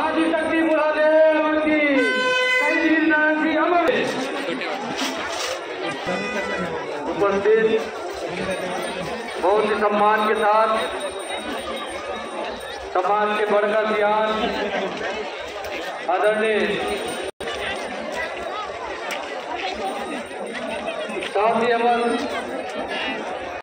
आदि शक्ति कई दिन की अमर। उपस्थित बहुत ही सम्मान के साथ समाज के बढ़कर ज्ञान आदरणीय, साथ ही हमारे